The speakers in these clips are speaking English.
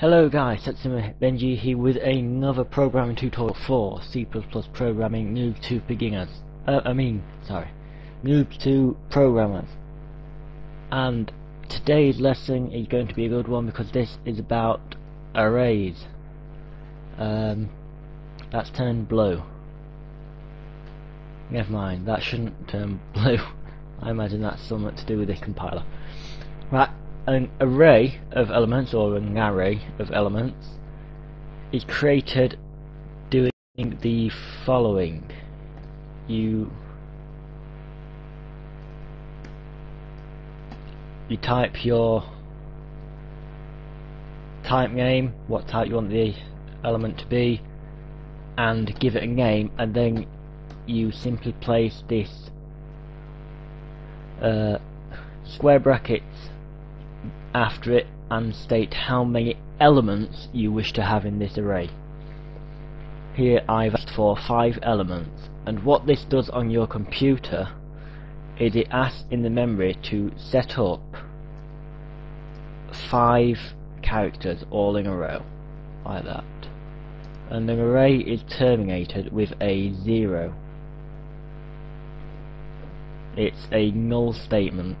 Hello guys, Satsuma Benji here with another programming tutorial for C++ programming noob to beginners. Uh, I mean, sorry, noob to programmers. And today's lesson is going to be a good one because this is about arrays. Um, that's turned blue. Never mind, that shouldn't turn blue. I imagine that's something to do with the compiler. Right, an array of elements or an array of elements is created doing the following. You you type your type name, what type you want the element to be, and give it a name, and then you simply place this uh, square brackets after it and state how many elements you wish to have in this array. Here I've asked for 5 elements and what this does on your computer is it asks in the memory to set up 5 characters all in a row like that. And an array is terminated with a 0 it's a null statement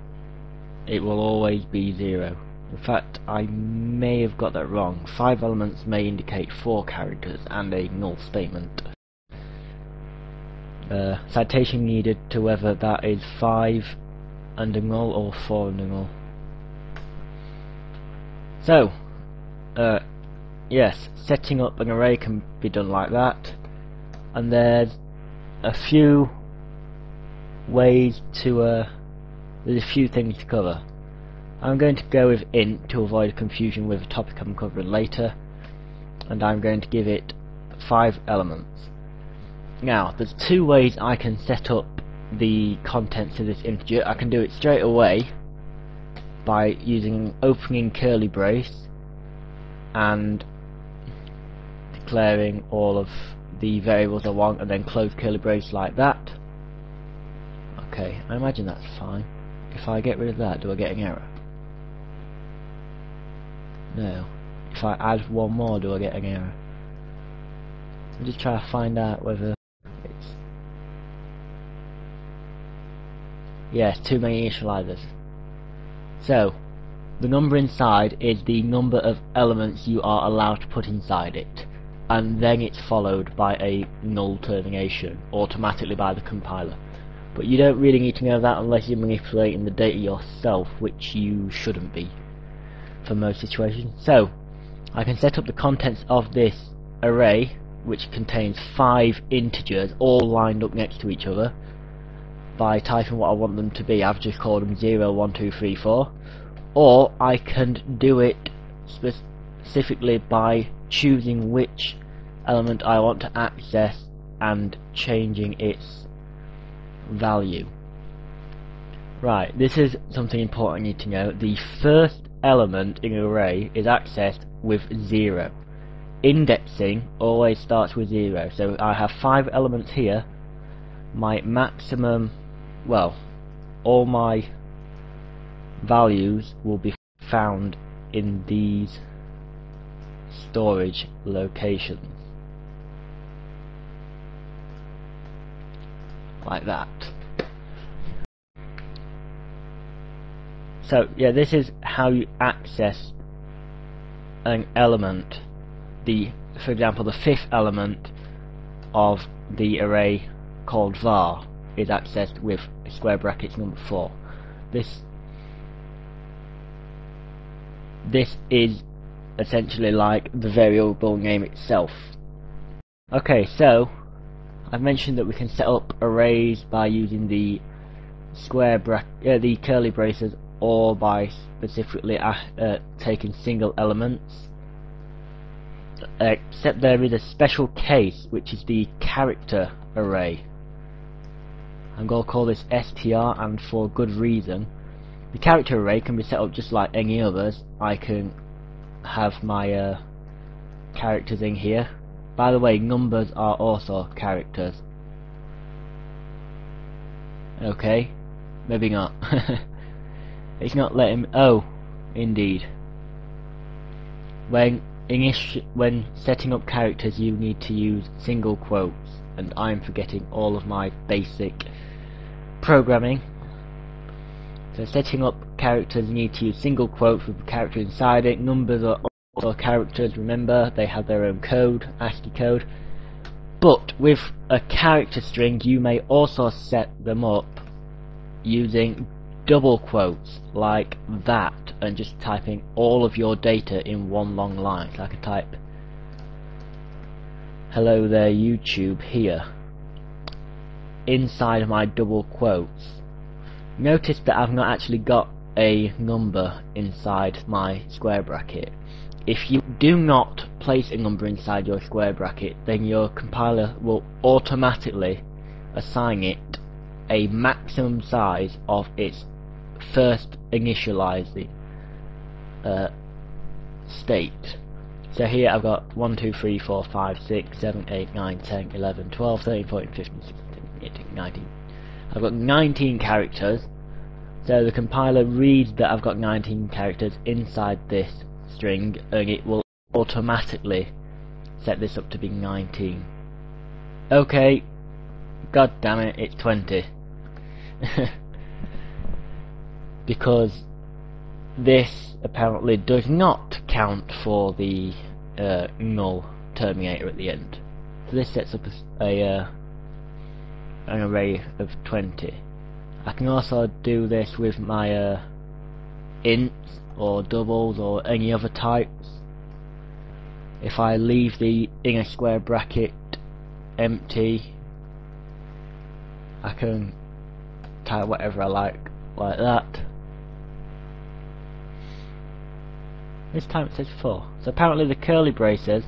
it will always be zero. In fact, I may have got that wrong. Five elements may indicate four characters and a null statement. Uh, citation needed to whether that is five under null or four under null. So, uh, yes, setting up an array can be done like that, and there's a few ways to uh, there's a few things to cover. I'm going to go with int to avoid confusion with a topic I'm covering later and I'm going to give it five elements. Now there's two ways I can set up the contents of this integer. I can do it straight away by using opening curly brace and declaring all of the variables I want and then close curly brace like that. Okay, I imagine that's fine. If I get rid of that, do I get an error? No. If I add one more, do I get an error? I'm just trying to find out whether it's... Yes, too many initializers. So, the number inside is the number of elements you are allowed to put inside it and then it's followed by a null termination automatically by the compiler but you don't really need to know that unless you're manipulating the data yourself which you shouldn't be for most situations. So I can set up the contents of this array which contains five integers all lined up next to each other by typing what I want them to be. I've just called them 0, 1, 2, 3, 4 or I can do it specifically by choosing which element I want to access and changing its value. Right, this is something important you need to know. The first element in an array is accessed with 0. Indexing always starts with 0, so I have 5 elements here. My maximum, well, all my values will be found in these storage locations. Like that. So yeah, this is how you access an element. The, for example, the fifth element of the array called var is accessed with square brackets number four. This this is essentially like the variable name itself. Okay, so I've mentioned that we can set up arrays by using the square bracket, uh, the curly braces, or by specifically uh, uh, taking single elements. Except there is a special case, which is the character array. I'm going to call this str, and for good reason. The character array can be set up just like any others. I can have my uh, characters in here by the way, numbers are also characters. Okay, maybe not. it's not letting. Oh, indeed. When initi when setting up characters you need to use single quotes and I'm forgetting all of my basic programming so setting up characters you need to use single quotes with the character inside it numbers are also characters remember they have their own code ASCII code but with a character string you may also set them up using double quotes like that and just typing all of your data in one long line. So I could type hello there YouTube here inside my double quotes. Notice that I've not actually got a number inside my square bracket. If you do not place a number inside your square bracket then your compiler will automatically assign it a maximum size of its first initializing uh, state. So here I've got 1, 2, 3, 4, 5, 6, 7, 8, 9, 10, 11, 12, 13, 14, 15, 16, 17, 19. I've got 19 characters. So the compiler reads that I've got 19 characters inside this string and it will automatically set this up to be 19. Okay, god damn it, it's 20. because this apparently does not count for the uh, null terminator at the end. So this sets up a, a uh, an array of 20. I can also do this with my uh, ints or doubles or any other types. If I leave the inner square bracket empty, I can type whatever I like, like that. This time it says 4. So apparently the curly braces,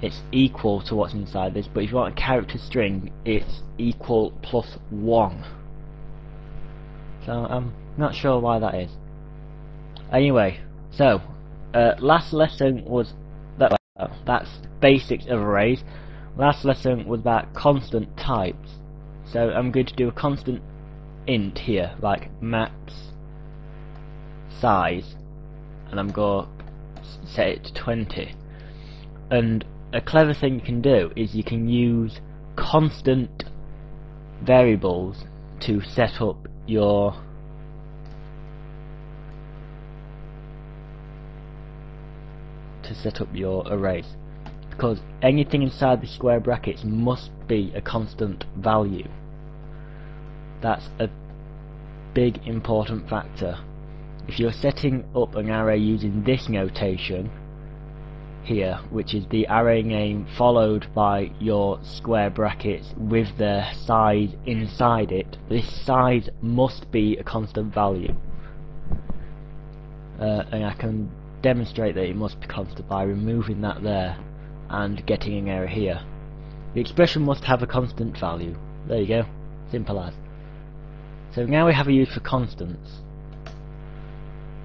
it's equal to what's inside this, but if you want a character string, it's equal plus 1. So I'm not sure why that is. Anyway, so, uh, last lesson was, that, uh, that's basics of arrays. Last lesson was about constant types. So I'm going to do a constant int here, like max size and I'm going to set it to 20 and a clever thing you can do is you can use constant variables to set up your to set up your arrays because anything inside the square brackets must be a constant value. That's a big important factor. If you're setting up an array using this notation here, which is the array name followed by your square brackets with the size inside it, this size must be a constant value. Uh, and I can demonstrate that it must be constant by removing that there and getting an error here. The expression must have a constant value. There you go. Simple as. So now we have a use for constants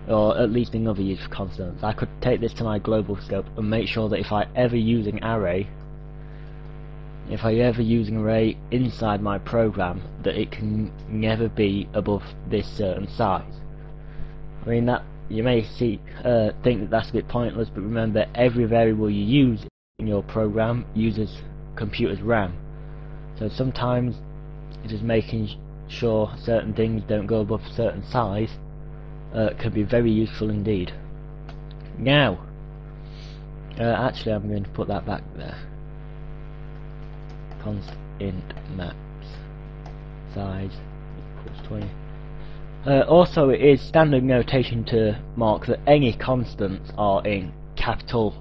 or at least another use for constants. I could take this to my global scope and make sure that if I ever use an array, if I ever an array inside my program, that it can never be above this certain size. I mean that you may see uh, think that that's a bit pointless, but remember every variable you use in your program uses computer's RAM. So sometimes it is making sure certain things don't go above a certain size uh, can be very useful indeed. Now, uh, actually I'm going to put that back there. Const int max size equals 20. Uh, also it is standard notation to mark that any constants are in capital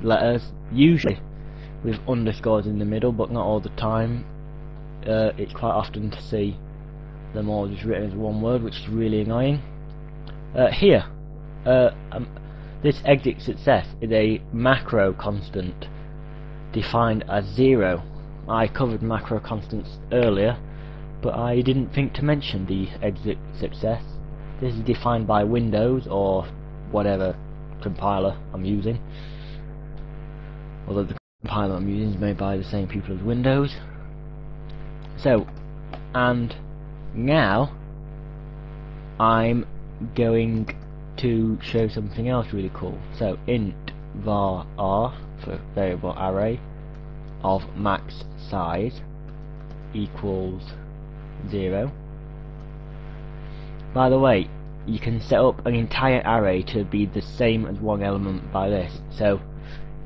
letters, usually with underscores in the middle, but not all the time. Uh, it's quite often to see them all just written as one word, which is really annoying. Uh, here, uh, um, this exit success is a macro constant defined as zero. I covered macro constants earlier, but I didn't think to mention the exit success. This is defined by Windows or whatever compiler I'm using. Although the compiler I'm using is made by the same people as Windows. So, and now I'm going to show something else really cool. So int var r for variable array of max size equals 0. By the way, you can set up an entire array to be the same as one element by this. So,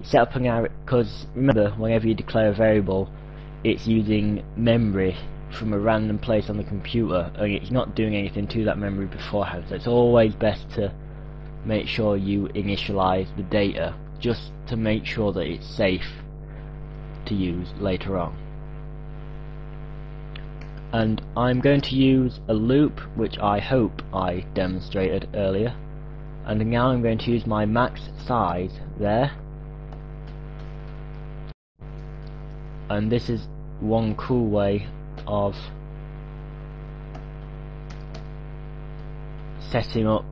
set up an array, because remember, whenever you declare a variable, it's using memory from a random place on the computer, and it's not doing anything to that memory beforehand. So it's always best to make sure you initialize the data, just to make sure that it's safe to use later on and I'm going to use a loop which I hope I demonstrated earlier. And now I'm going to use my max size there. And this is one cool way of setting up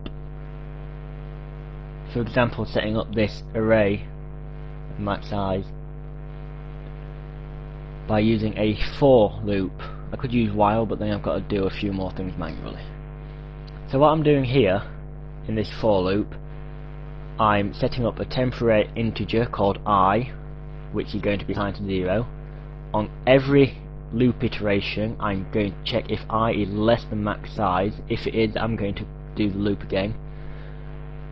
for example setting up this array max size by using a for loop I could use while, but then I've got to do a few more things manually. So what I'm doing here, in this for loop, I'm setting up a temporary integer called i, which is going to be assigned to 0. On every loop iteration, I'm going to check if i is less than max size. If it is, I'm going to do the loop again.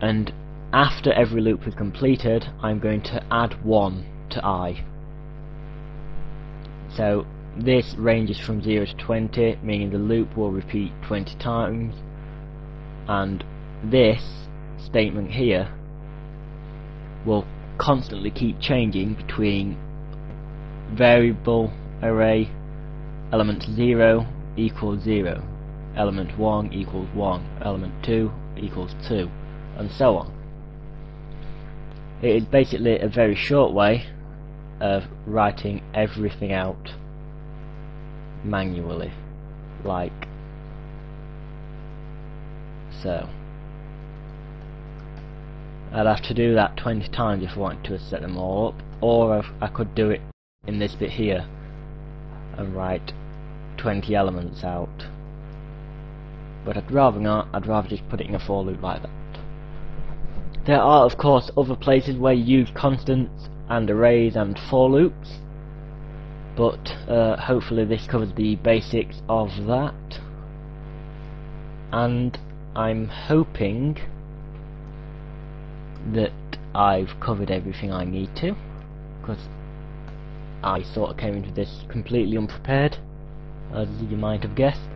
And after every loop is completed, I'm going to add 1 to i. So this ranges from 0 to 20, meaning the loop will repeat 20 times, and this statement here will constantly keep changing between variable array element 0 equals 0, element 1 equals 1, element 2 equals 2, and so on. It is basically a very short way of writing everything out manually like so. I'd have to do that 20 times if I wanted to set them all up or I could do it in this bit here and write 20 elements out. But I'd rather not, I'd rather just put it in a for loop like that. There are of course other places where you use constants and arrays and for loops but uh, hopefully this covers the basics of that. And I'm hoping that I've covered everything I need to because I sort of came into this completely unprepared as you might have guessed.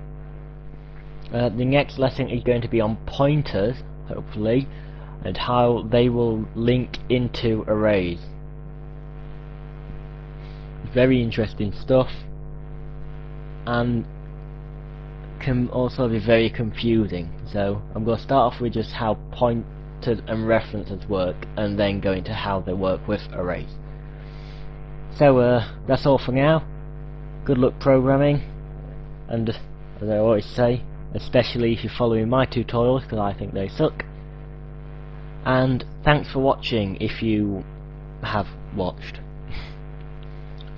Uh, the next lesson is going to be on pointers hopefully and how they will link into arrays very interesting stuff and can also be very confusing. So I'm going to start off with just how pointers and references work and then go into how they work with arrays. So uh, that's all for now. Good luck programming and as I always say especially if you're following my tutorials because I think they suck. And thanks for watching if you have watched